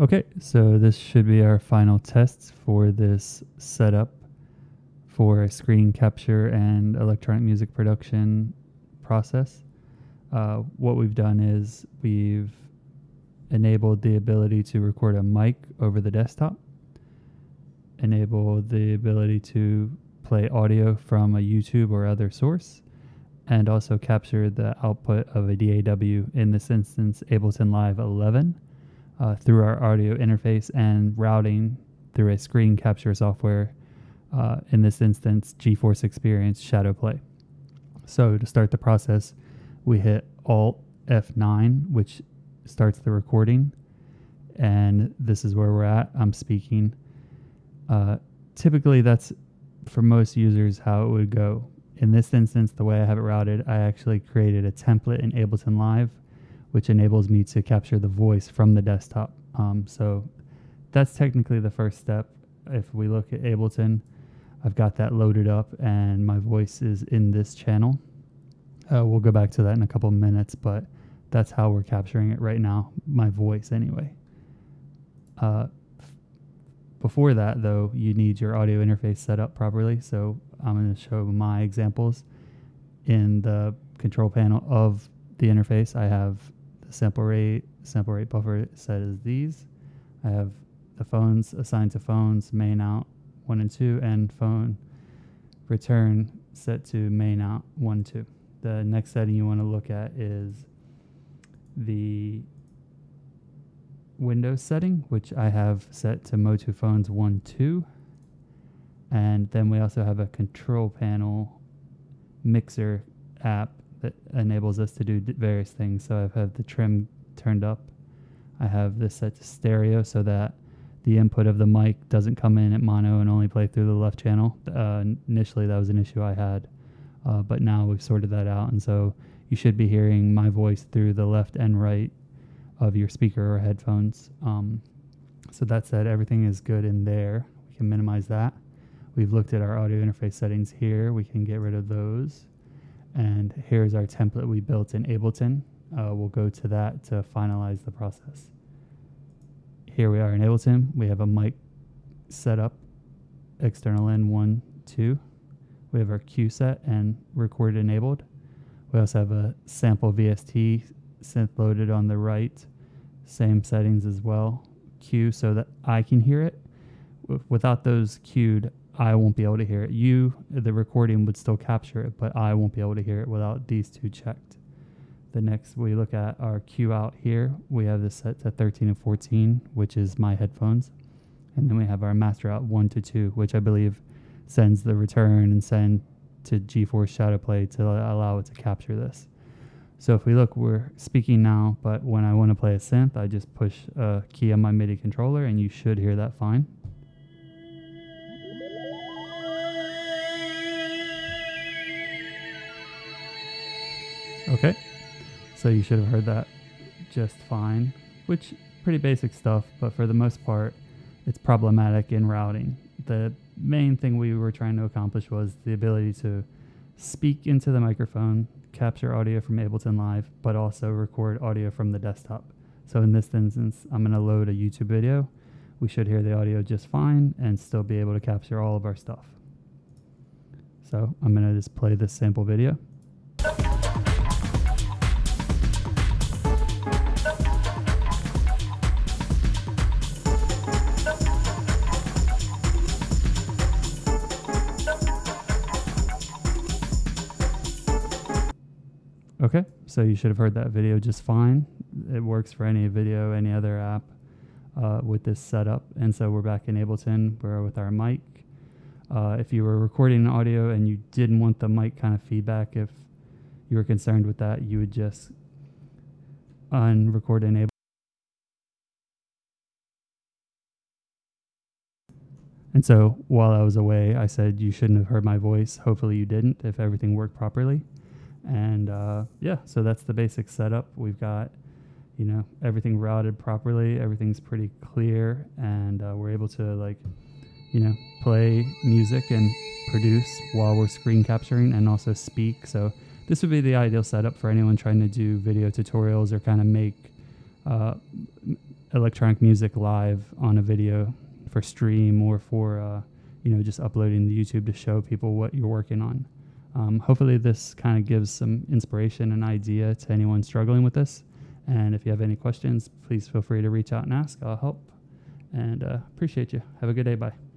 Okay, so this should be our final test for this setup for a screen capture and electronic music production process. Uh, what we've done is we've enabled the ability to record a mic over the desktop, enabled the ability to play audio from a YouTube or other source, and also capture the output of a DAW, in this instance, Ableton Live 11 uh, through our audio interface and routing through a screen capture software, uh, in this instance, GeForce Experience Shadowplay. So to start the process, we hit Alt F9, which starts the recording, and this is where we're at. I'm speaking. Uh, typically, that's for most users how it would go. In this instance, the way I have it routed, I actually created a template in Ableton Live which enables me to capture the voice from the desktop. Um, so that's technically the first step. If we look at Ableton, I've got that loaded up and my voice is in this channel. Uh, we'll go back to that in a couple of minutes, but that's how we're capturing it right now, my voice anyway. Uh, before that, though, you need your audio interface set up properly. So I'm going to show my examples. In the control panel of the interface, I have sample rate, sample rate buffer set as these. I have the phones assigned to phones, main out one and two, and phone return set to main out one, two. The next setting you want to look at is the Windows setting, which I have set to Motu phones one, two. And then we also have a control panel mixer app that enables us to do various things. So I have had the trim turned up. I have this set to stereo so that the input of the mic doesn't come in at mono and only play through the left channel. Uh, initially, that was an issue I had, uh, but now we've sorted that out. And so you should be hearing my voice through the left and right of your speaker or headphones. Um, so that said, everything is good in there. We can minimize that. We've looked at our audio interface settings here. We can get rid of those. And here's our template we built in Ableton. Uh, we'll go to that to finalize the process. Here we are in Ableton. We have a mic set up, external in one, two. We have our cue set and record enabled. We also have a sample VST synth loaded on the right. Same settings as well. Cue so that I can hear it. Without those cued, I won't be able to hear it. You, the recording would still capture it, but I won't be able to hear it without these two checked. The next we look at our cue out here. We have this set to 13 and 14, which is my headphones. And then we have our master out 1 to 2, which I believe sends the return and send to GeForce Shadowplay to allow it to capture this. So if we look, we're speaking now, but when I want to play a synth, I just push a key on my MIDI controller and you should hear that fine. Okay. So you should have heard that just fine, which pretty basic stuff, but for the most part, it's problematic in routing. The main thing we were trying to accomplish was the ability to speak into the microphone, capture audio from Ableton Live, but also record audio from the desktop. So in this instance, I'm going to load a YouTube video. We should hear the audio just fine and still be able to capture all of our stuff. So I'm going to just play this sample video. Okay, so you should have heard that video just fine. It works for any video, any other app uh, with this setup. And so we're back in Ableton. We're with our mic. Uh, if you were recording audio and you didn't want the mic kind of feedback, if you were concerned with that, you would just unrecord enable. And so while I was away, I said you shouldn't have heard my voice. Hopefully you didn't if everything worked properly. And uh, yeah, so that's the basic setup. We've got, you know, everything routed properly. Everything's pretty clear, and uh, we're able to like, you know, play music and produce while we're screen capturing and also speak. So this would be the ideal setup for anyone trying to do video tutorials or kind of make uh, electronic music live on a video for stream or for uh, you know just uploading to YouTube to show people what you're working on. Um, hopefully, this kind of gives some inspiration and idea to anyone struggling with this. And if you have any questions, please feel free to reach out and ask. I'll help. And uh, appreciate you. Have a good day. Bye.